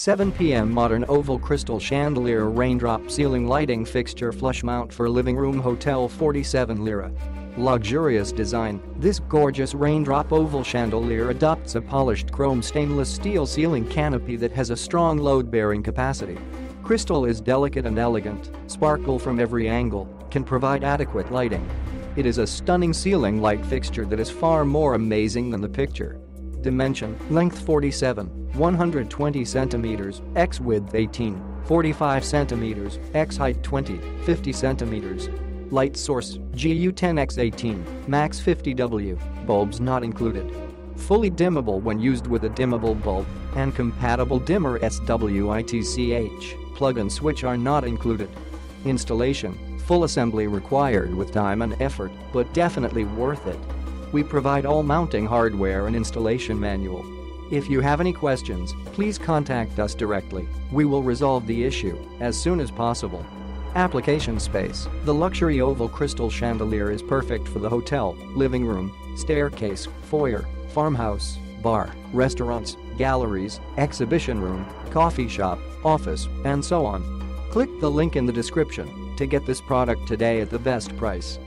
7 p.m. Modern oval crystal chandelier raindrop ceiling lighting fixture flush mount for living room hotel 47 lira. Luxurious design, this gorgeous raindrop oval chandelier adopts a polished chrome stainless steel ceiling canopy that has a strong load-bearing capacity. Crystal is delicate and elegant, sparkle from every angle, can provide adequate lighting. It is a stunning ceiling light fixture that is far more amazing than the picture. Dimension, length 47, 120 centimeters, x width 18, 45 centimeters, x height 20, 50 centimeters. Light source, GU10X18, max 50W, bulbs not included. Fully dimmable when used with a dimmable bulb, and compatible dimmer SWITCH, plug and switch are not included. Installation, full assembly required with time and effort, but definitely worth it. We provide all mounting hardware and installation manual. If you have any questions, please contact us directly. We will resolve the issue as soon as possible. Application space. The luxury oval crystal chandelier is perfect for the hotel, living room, staircase, foyer, farmhouse, bar, restaurants, galleries, exhibition room, coffee shop, office, and so on. Click the link in the description to get this product today at the best price.